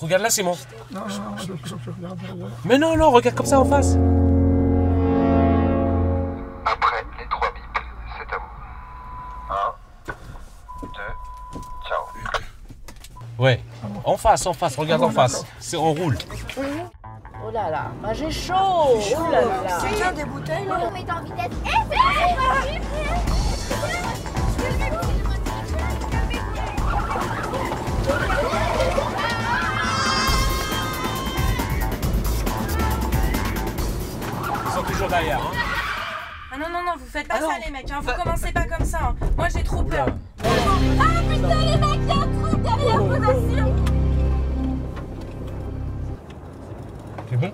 Regarde là, Simon. Non, non, non, je, je, je regarde, je regarde. Mais non, non, regarde comme ça en face. Après les trois bips, c'est à vous. Un, deux, ciao. Ouais. En face, en face, regarde en face. C'est on roule. Oh là là, moi j'ai chaud. Oh là là. Quelqu'un des bouteilles là On met en vitesse. Eh, toujours derrière. Hein. Ah non, non, non, vous faites pas ah ça, non. les mecs. Hein. Vous bah, commencez pas comme ça. Hein. Moi, j'ai trop peur. Bah, ah putain, les mecs, il y a un truc derrière, oh. vous assure. C'est bon?